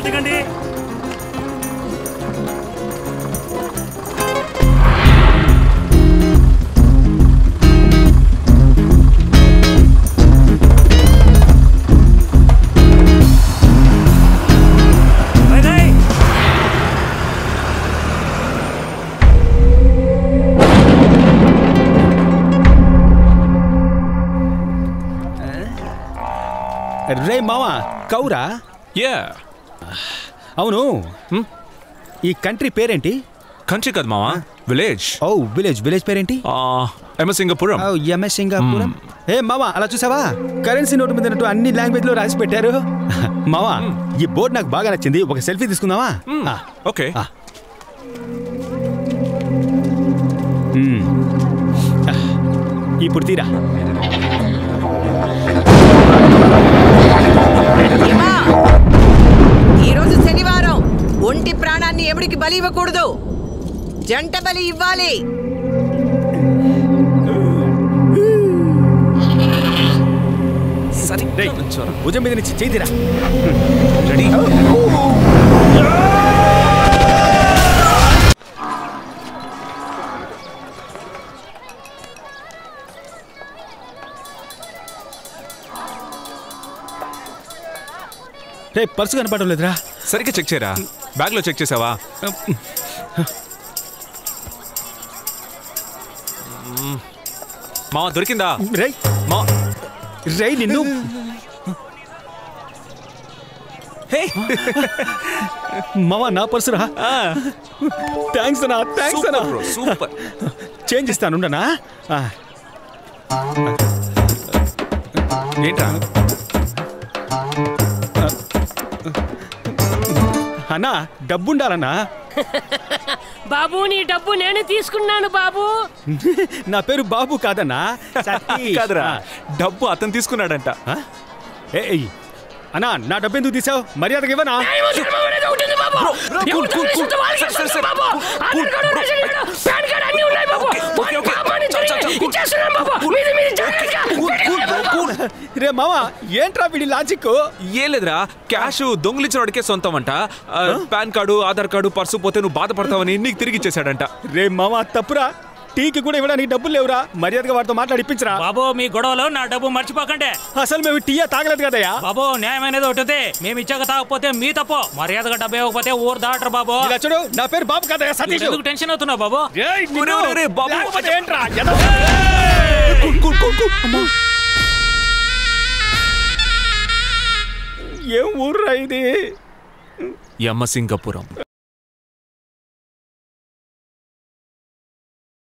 లోపల దిగండి రే మావా కౌరా యా అవును. ఈ కంట్రీ పేరేంటి? కంట్రీ కదా మావా విలేజ్. ఓ విలేజ్. విలేజ్ పేరేంటి? ఎమసింగపురం ఓ ఎంఎస్ సింగాపురం. ఏ మావా అలా చూసావా? కరెన్సీ నోటు మీద ఉన్నట్టు అన్ని లాంగ్వేజ్లో రాసి పెట్టారు. మావా ఈ బోర్డు నాకు బాగా నచ్చింది. ఒక సెల్ఫీ తీసుకుందామా? ఆ, ఓకే. ఆ, ఇప్పుడు తీరా. జంట బలి ఇవ్వాలి. భుజం మీద నుంచి చేయి తీరా. రెడీ. రే పర్సు కనపడడం లేదురా. సరిగ్గా చెక్ చేయరా? బ్యాగ్లో చెక్ చేసావా? మావా దొరికిందా? రేయ్. మా. రేయ్ నిన్ను. మావా నా పర్సు రా. థ్యాంక్స్ అన్నా థ్యాంక్స్ అన్నా. Super bro super. చేంజ్ ఇస్తాను ఉండనా? ఆ, ఏంట్రా? అన్నా డబ్బుండాలన్నా. బాబు నీ డబ్బు నేను తీసుకున్నాను బాబు. నా పేరు బాబు కాదన్నా సతీష్. కాదురా డబ్బు అతను తీసుకున్నాడంట. అన్నా నా డబ్బు ఎందుకు తీసావు? మర్యాదగా ఇవ్వనా? కూల్, రే మావా ఏంట్రా వీడి లాజిక్ ఏం లేదురా క్యాష్ దొంగిలించిన వాడికే సొంతం అంట pan card Aadhaar card purse పోతే నువ్వు బాధపడతావని నీకు తిరిగి ఇచ్చేసాడంట రే మావా తప్పురా. టీకి కూడా ఇవ్వడానికి డబ్బులు లేవురా. మర్యాదగా వాడితో మాట్లాడిపించరా బాబు మీ గొడవలో నా డబ్బు మర్చిపోకండి. అసలు మేము టీయా తాగలేదు కదయ్యా? బాబు న్యాయమైనది ఒకటి మేము ఇచ్చాక తాగకపోతే మీ తప్పు. మర్యాదగా డబ్బు ఇవ్వకపోతే ఊరు దాటరు బాబు. ఇలా చూడు నా పేరు బాబు కదయ్యా సతీష్. ఎందుకు టెన్షన్ అవుతున్నావు బాబు? ఏంట్రా? ఇది యమసింగపురం.